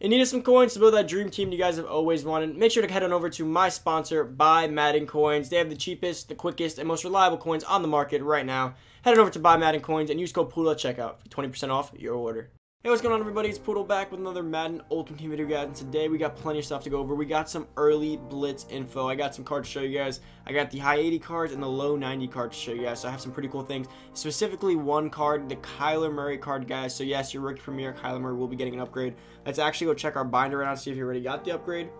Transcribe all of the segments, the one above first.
and needed some coins to build that dream team you guys have always wanted, make sure to head on over to my sponsor, Buy Madden Coins. They have the cheapest, the quickest, and most reliable coins on the market right now. Head on over to Buy Madden Coins and use code at checkout for 20% off your order. Hey, what's going on everybody? It's Poodle back with another Madden Ultimate Team video guys, and today we got plenty of stuff to go over. We got some early Blitz info. I got some cards to show you guys. I got the high 80 cards and the low 90 cards to show you guys, so I have some pretty cool things. Specifically one card, the Kyler Murray card, guys. So yes, your rookie premier, Kyler Murray, will be getting an upgrade. Let's actually go check our binder out, see if he already got the upgrade.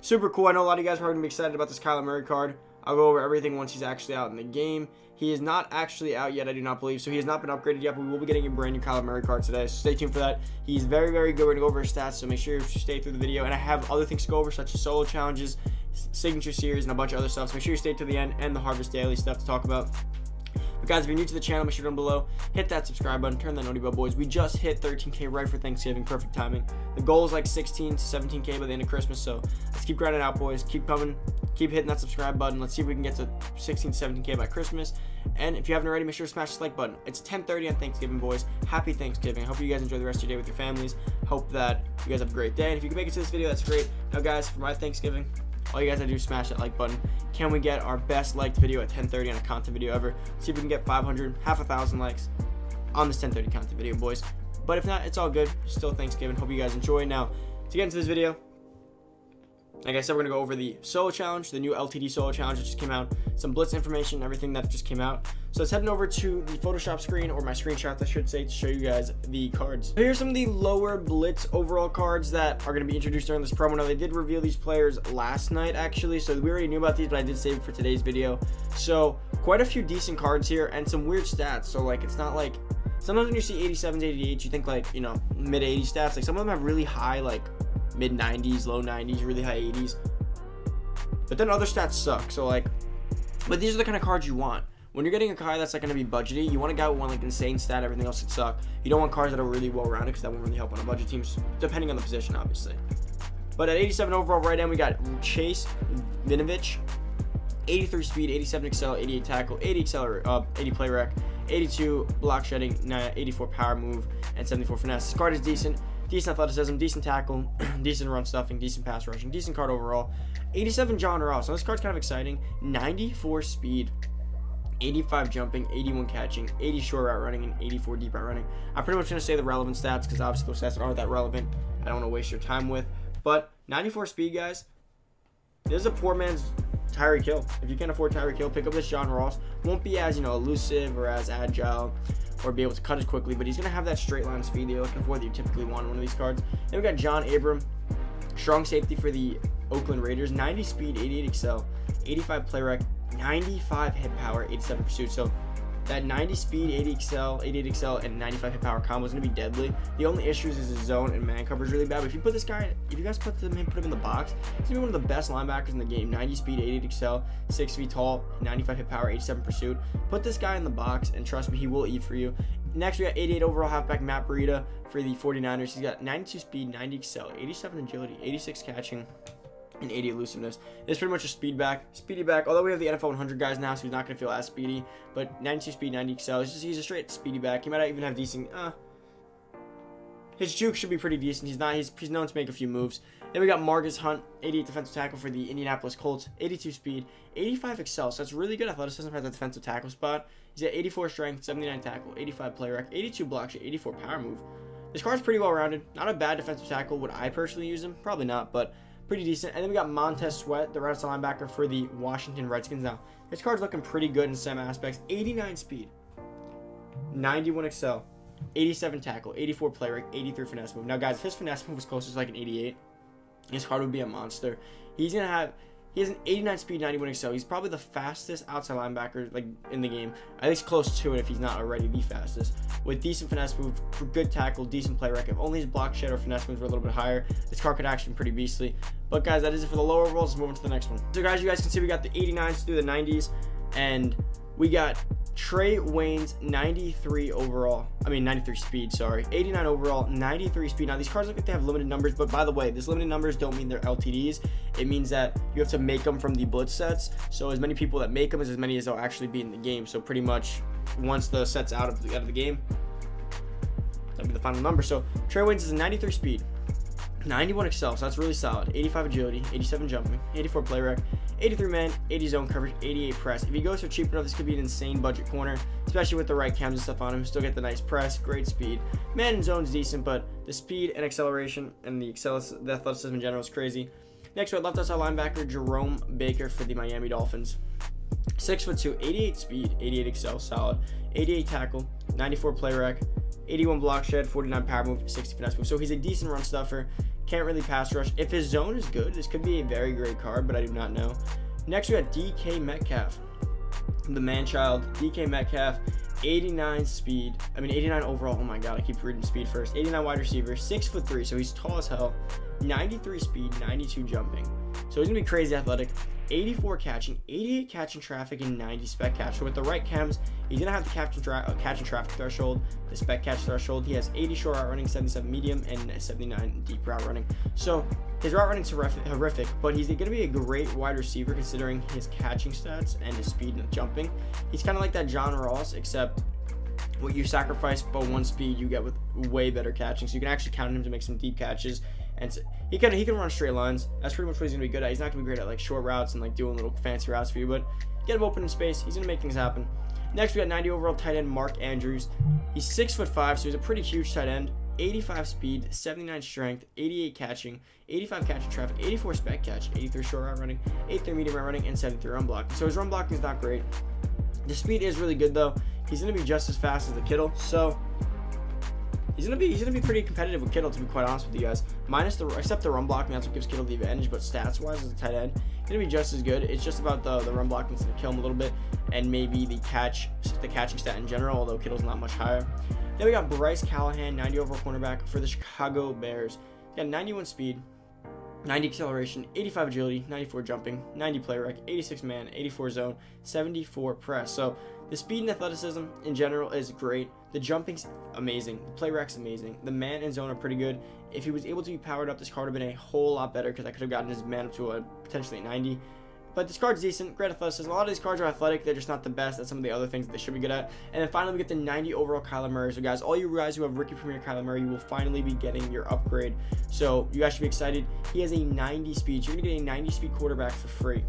Super cool. I know a lot of you guys are going to be excited about this Kyler Murray card. I'll go over everything once he's actually out in the game. He is not actually out yet, I do not believe, so he has not been upgraded yet, but we will be getting a brand new Kyler Murray card today, so stay tuned for that. He's very, very good. We're going to go over his stats, so make sure you stay through the video, and I have other things to go over, such as solo challenges, signature series, and a bunch of other stuff, so make sure you stay to the end, and the Harvest Daily stuff to talk about. But guys, if you're new to the channel, make sure down below, hit that subscribe button, turn that notification bell, boys. We just hit 13k right for Thanksgiving, perfect timing. The goal is like 16 to 17k by the end of Christmas, so let's keep grinding out, boys. Keep coming, keep hitting that subscribe button. Let's see if we can get to 16 to 17k by Christmas. And if you haven't already, make sure to smash the like button. It's 10:30 on Thanksgiving, boys. Happy Thanksgiving. I hope you guys enjoy the rest of your day with your families. Hope that you guys have a great day. And if you can make it to this video, that's great. Now, guys, for my Thanksgiving, all you guys have to do is smash that like button. Can we get our best liked video at 10:30 on a content video ever? See if we can get 500, half a thousand likes on this 10:30 content video, boys. But if not, it's all good. Still Thanksgiving. Hope you guys enjoy. Now, to get into this video, like I said, we're to go over the solo challenge, the new LTD solo challenge that just came out, some blitz information, everything that just came out. So let's head over to the Photoshop screen, or my screenshot, I should say, to show you guys the cards. So here's some of the lower blitz overall cards that are to be introduced during this promo. Now, they did reveal these players last night, actually, so we already knew about these, but I did save it for today's video. So quite a few decent cards here, and some weird stats. So, like, it's not like... Sometimes when you see 87s, 88s, you think, like, you know, mid-80 stats. Like, some of them have really high, like, mid 90s, low 90s, really high 80s. But then other stats suck. So like, but these are the kind of cards you want. When you're getting a card that's like going to be budgety, you want a guy with one like insane stat, everything else could suck. You don't want cards that are really well rounded because that won't really help on a budget team, depending on the position, obviously. But at 87 overall right end, we got Chase Winovich, 83 speed, 87 excel, 88 tackle, 80 accelerate, uh, 80 play rec, 82 block shedding, 84 power move, and 74 finesse. This card is decent decent athleticism, decent tackle, decent run stuffing, decent pass rushing, decent card overall. 87 John Ross. So this card's kind of exciting. 94 speed, 85 jumping, 81 catching, 80 short route running, and 84 deep route running. I'm pretty much going to say the relevant stats because obviously those stats aren't that relevant. I don't want to waste your time with. But 94 speed, guys. This is a poor man's Tyreek Hill. If you can't afford Tyreek Hill, pick up this John Ross. Won't be as, you know, elusive or as agile or be able to cut as quickly, but he's going to have that straight line speed that you're looking for that you typically want in one of these cards. Then we got John Abram, strong safety for the Oakland Raiders, 90 speed, 88 excel, 85 play rec, 95 hit power, 87 pursuit. So that 90 speed, 80 excel, 88 excel, and 95 hit power combo is to be deadly. The only issues is his zone and man coverage is really bad. But if you put this guy, if you guys put him in, put him in the box, he's to be one of the best linebackers in the game. 90 speed, 88 excel, 6 feet tall, 95 hit power, 87 pursuit. Put this guy in the box, and trust me, he will eat for you. Next, we got 88 overall halfback Matt Breida for the 49ers. He's got 92 speed, 90 excel, 87 agility, 86 catching, and 80 elusiveness. It's pretty much a speed back, speedy back. Although we have the NFL 100 guys now, so he's not going to feel as speedy. But 92 speed, 90 excel. He's, just, he's a straight speedy back. He might even have decent. Uh, his juke should be pretty decent. He's not. He's, he's known to make a few moves. Then we got Margus Hunt, 88 defensive tackle for the Indianapolis Colts, 82 speed, 85 excel. So that's really good athleticism for the defensive tackle spot. He's at 84 strength, 79 tackle, 85 play rec, 82 block shot, 84 power move. This card's pretty well rounded. Not a bad defensive tackle. Would I personally use him? Probably not, but pretty decent. And then we got Montez Sweat, the right linebacker for the Washington Redskins. Now, this card's looking pretty good in some aspects. 89 speed, 91 excel, 87 tackle, 84 play rate, 83 finesse move. Now, guys, if his finesse move was closer to like an 88, his card would be a monster. He's going to have he has an 89 speed, 91 excel. He's probably the fastest outside linebacker like in the game. At least close to it if he's not already the fastest. With decent finesse move, good tackle, decent play rec. If only his block shed or finesse moves were a little bit higher, this car could be pretty beastly. But guys, that is it for the lower rolls. Let's move on to the next one. So guys, you guys can see we got the 89s through the 90s. And we got Trae Waynes 93 overall. I mean 93 speed, sorry. 89 overall, 93 speed. Now these cards look like they have limited numbers, but by the way, these limited numbers don't mean they're LTDs. It means that you have to make them from the blitz sets. So as many people that make them is as many as they'll actually be in the game. So pretty much once the set's out of the, out of the game, that'll be the final number. So Trae Waynes is a 93 speed, 91 excel, so that's really solid. 85 agility, 87 jumping, 84 play rec, 83 man, 80 zone coverage, 88 press. If he goes for cheap enough, this could be an insane budget corner, especially with the right cams and stuff on him. Still get the nice press, great speed. Man in zone's decent, but the speed and acceleration and the, excel- the athleticism in general is crazy. Next, we have left outside linebacker Jerome Baker for the Miami Dolphins. Six foot two, 88 speed, 88 excel, solid, 88 tackle, 94 play rec, 81 block shed, 49 power move, 60 finesse move. So he's a decent run stuffer. Can't really pass rush. If his zone is good, this could be a very great card, but I do not know. Next, we got DK Metcalf, the man child. DK Metcalf, 89 speed. I mean, 89 overall. Oh my god, I keep reading speed first. 89 wide receiver, six foot three, so he's tall as hell. 93 speed, 92 jumping. So he's gonna be crazy athletic. 84 catching, 88 catching traffic, and 90 spec catch. So with the right chems, he's gonna have the catch and, uh, catch and traffic threshold, the spec catch threshold. He has 80 short route running, 77 medium, and 79 deep route running. So his route running is horrific, but he's gonna be a great wide receiver considering his catching stats and his speed and jumping. He's kind of like that John Ross, except what you sacrifice but one speed you get with way better catching. So you can actually count him to make some deep catches and so he can he can run straight lines. That's pretty much what he's gonna be good at. He's not gonna be great at like short routes and like doing little fancy routes for you, but get him open in space. He's gonna make things happen. Next, we got 90 overall tight end Mark Andrews. He's six foot five, so he's a pretty huge tight end. 85 speed, 79 strength, 88 catching, 85 catching traffic, 84 spec catch, 83 short route running, 83 medium route running, and 73 run blocking. So his run blocking is not great. The speed is really good though. He's gonna be just as fast as the Kittle. So He's gonna be he's gonna be pretty competitive with Kittle to be quite honest with you guys. Minus the except the run blocking, that's what gives Kittle the advantage. But stats wise, as a tight end, he's gonna be just as good. It's just about the the run blocking gonna kill him a little bit, and maybe the catch the catching stat in general. Although Kittle's not much higher. Then we got Bryce Callahan, 90 overall cornerback for the Chicago Bears. He got 91 speed, 90 acceleration, 85 agility, 94 jumping, 90 play rec, 86 man, 84 zone, 74 press. So the speed and athleticism in general is great. The jumping's amazing. The play rec's amazing. The man and zone are pretty good. If he was able to be powered up, this card would have been a whole lot better because I could have gotten his man up to a potentially 90. But this card's decent, great athleticism. A lot of these cards are athletic, they're just not the best at some of the other things that they should be good at. And then finally, we get the 90 overall Kyler Murray. So, guys, all you guys who have Rookie Premier Kyler Murray, you will finally be getting your upgrade. So, you guys should be excited. He has a 90 speed. You're going to get a 90 speed quarterback for free.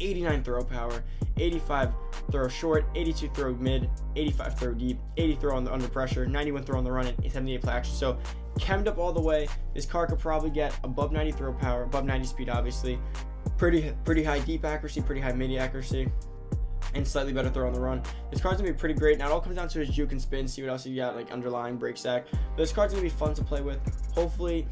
89 throw power, 85 throw short, 82 throw mid, 85 throw deep, 80 throw on the, under pressure, 91 throw on the run, and 78 play action. So chemmed up all the way. This car could probably get above 90 throw power, above 90 speed, obviously. Pretty pretty high deep accuracy, pretty high mid accuracy, and slightly better throw on the run. This car's gonna be pretty great. Now it all comes down to his juke and spin. See what else you got, like underlying break sack. But this card's gonna be fun to play with. Hopefully,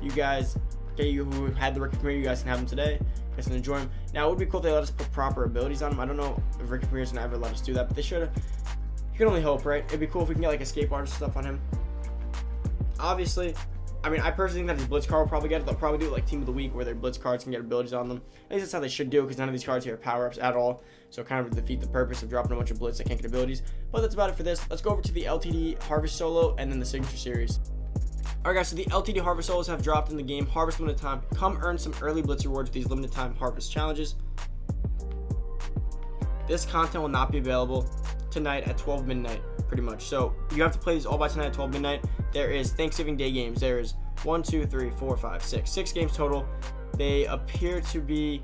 you guys, okay, you who had the Rookie Premier, you guys can have them today guys can enjoy him. Now, it would be cool if they let us put proper abilities on them. I don't know if Rookie Premier's gonna ever let us do that, but they should. You can only hope, right? It'd be cool if we can get like escape artist stuff on him. Obviously, I mean, I personally think that his blitz card will probably get it. They'll probably do like team of the week where their blitz cards can get abilities on them. At least that's how they should do it because none of these cards here have power ups at all. So kind of defeat the purpose of dropping a bunch of blitz that can't get abilities. But that's about it for this. Let's go over to the LTD Harvest Solo and then the Signature Series. Alright guys, so the LTD Harvest Solos have dropped in the game. Harvest limited time. Come earn some early Blitz rewards with these limited time Harvest challenges. This content will not be available tonight at 12 midnight, pretty much. So you have to play these all by tonight at 12 midnight. There is Thanksgiving Day games. There is one, two, three, four, five, six, six games total. They appear to be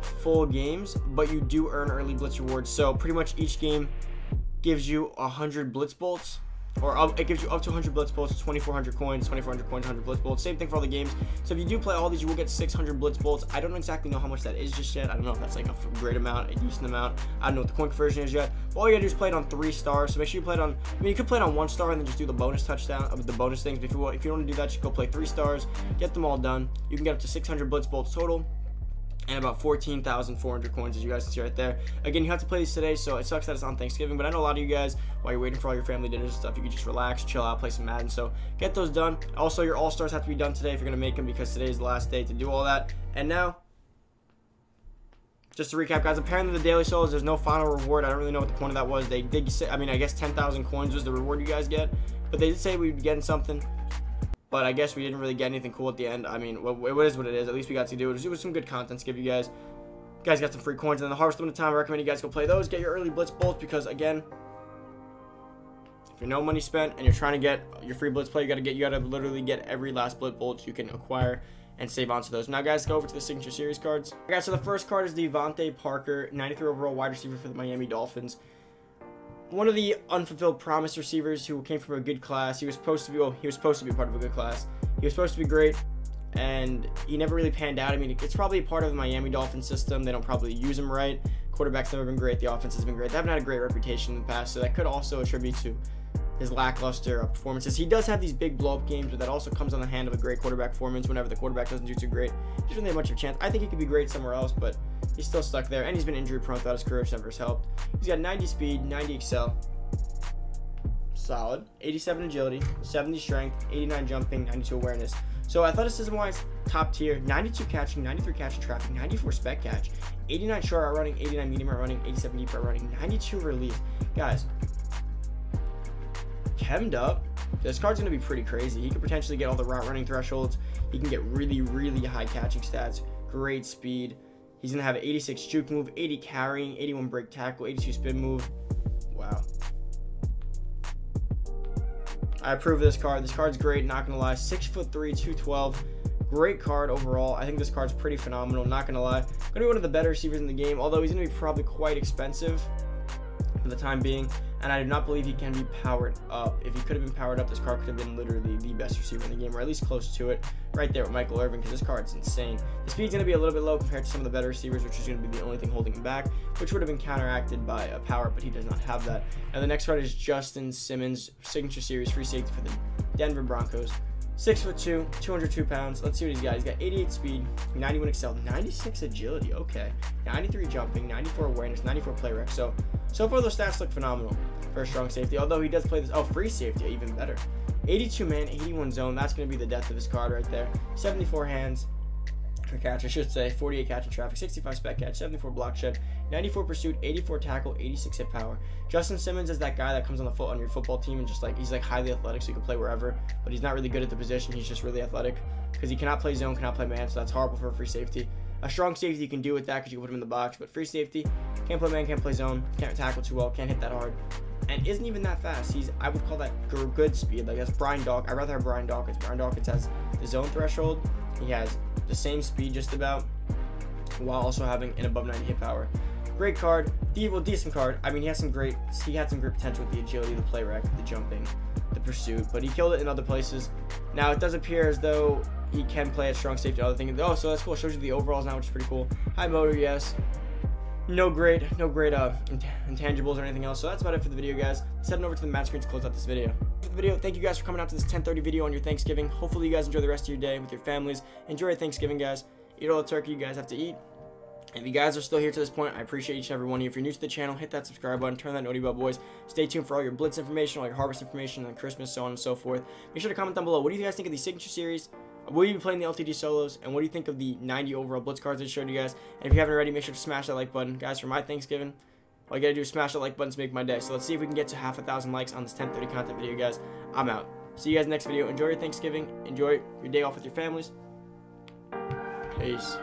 full games, but you do earn early Blitz rewards. So pretty much each game gives you 100 Blitz bolts or up, it gives you up to 100 blitz bolts, 2400 coins, 2400 coins, 100 blitz bolts. Same thing for all the games. So if you do play all these, you will get 600 blitz bolts. I don't exactly know how much that is just yet. I don't know if that's like a great amount, a decent amount. I don't know what the coin conversion is yet. But all you gotta do is play it on three stars. So make sure you play it on. I mean, you could play it on one star and then just do the bonus touchdown uh, the bonus things. But if you want, if you want to do that, just go play three stars. Get them all done. You can get up to 600 blitz bolts total and about 14,400 coins as you guys can see right there. Again, you have to play these today, so it sucks that it's on Thanksgiving, but I know a lot of you guys, while you're waiting for all your family dinners and stuff, you can just relax, chill out, play some Madden, so get those done. Also, your All-Stars have to be done today if you're going to make them because today is the last day to do all that. And now, just to recap, guys, apparently the Daily Solos, there's no final reward. I don't really know what the point of that was. They did say, I mean, I guess 10,000 coins was the reward you guys get, but they did say we'd be getting something but I guess we didn't really get anything cool at the end. I mean, it is what it is. At least we got to do it. It was some good content to give you guys. You guys got some free coins. And then the Harvest Limited Time, I recommend you guys go play those. Get your early Blitz Bolts because, again, If you're no money spent and you're trying to get your free blitz play, you gotta get you gotta literally get every last blitz bolt you can acquire and save onto those. Now, guys, go over to the signature series cards. Okay, so the first card is DeVante Parker, 93 overall wide receiver for the Miami Dolphins. One of the unfulfilled promise receivers who came from a good class. He was supposed to be well, he was supposed to be part of a good class. He was supposed to be great, and he never really panned out. I mean, it's probably part of the Miami Dolphins system. They don't probably use him right. Quarterback's never been great. The offense has been great. They haven't had a great reputation in the past, so that could also attribute to his lackluster uh, performances. He does have these big blow up games, but that also comes on the hand of a great quarterback performance whenever the quarterback doesn't do too great. He doesn't have much of a chance. I think he could be great somewhere else, but he's still stuck there. And he's been injury prone throughout his career, which never has helped. He's got 90 speed, 90 excel. Solid. 87 agility, 70 strength, 89 jumping, 92 awareness. So athleticism wise, top tier. 92 catching, 93 catching traffic, 94 spec catch, 89 short out running, 89 medium out running, 87 deep out running, 92 release. Guys, hemmed up, this card's going to be pretty crazy. He could potentially get all the route running thresholds. He can get really, really high catching stats, great speed. He's going to have 86 juke move, 80 carrying, 81 break tackle, 82 spin move. Wow. I approve this card. This card's great, not going to lie. 6 foot 3, 212. Great card overall. I think this card's pretty phenomenal, not going to lie. Going to be one of the better receivers in the game, although he's going to be probably quite expensive for the time being and I do not believe he can be powered up. If he could have been powered up, this card could have been literally the best receiver in the game, or at least close to it, right there with Michael Irvin, because this card's insane. The speed's going to be a little bit low compared to some of the better receivers, which is going to be the only thing holding him back, which would have been counteracted by a power, but he does not have that. And the next card is Justin Simmons, signature series free safety for the Denver Broncos. Six foot two, 202 pounds. Let's see what he's got. He's got 88 speed, 91 excel, 96 agility. Okay, 93 jumping, 94 awareness, 94 play rec. So, so far those stats look phenomenal for a strong safety. Although he does play this, oh, free safety, even better. 82 man, 81 zone. That's going to be the death of his card right there. 74 hands catch, I should say. 48 catch and traffic, 65 spec catch, 74 block shed, 94 pursuit, 84 tackle, 86 hit power. Justin Simmons is that guy that comes on the foot on your football team and just like he's like highly athletic, so you can play wherever. But he's not really good at the position. He's just really athletic because he cannot play zone, cannot play man, so that's horrible for a free safety. A strong safety you can do with that because you can put him in the box, but free safety can't play man, can't play zone, can't tackle too well, can't hit that hard, and isn't even that fast. He's I would call that good speed. Like that's Brian Dawkins. I'd rather have Brian Dawkins. Brian Dawkins has the zone threshold. He has the same speed just about, while also having an above 90 hit power. Great card, well, decent card. I mean, he has some great, he had some great potential with the agility, the play rec, the jumping, the pursuit, but he killed it in other places. Now it does appear as though he can play at strong safety. Other things. Oh, so that's cool. Shows you the overalls now, which is pretty cool. High motor, yes. No great, no great uh, intangibles or anything else. So that's about it for the video, guys. Let's head over to the match screen to close out this video. For the video, thank you guys for coming out to this 10:30 video on your Thanksgiving. Hopefully, you guys enjoy the rest of your day with your families. Enjoy Thanksgiving, guys. Eat all the turkey you guys have to eat. And if you guys are still here to this point, I appreciate each and every one of you. If you're new to the channel, hit that subscribe button, turn that noti bell, boys. Stay tuned for all your Blitz information, all your Harvest information, and Christmas, so on and so forth. Make sure to comment down below. What do you guys think of the Signature Series? Will you be playing the LTD solos? And what do you think of the 90 overall Blitz cards I showed you guys? And if you haven't already, make sure to smash that like button. Guys, for my Thanksgiving, all you gotta do is smash that like button to make my day. So let's see if we can get to half a thousand likes on this 1030 content video, guys. I'm out. See you guys next video. Enjoy your Thanksgiving. Enjoy your day off with your families. Peace.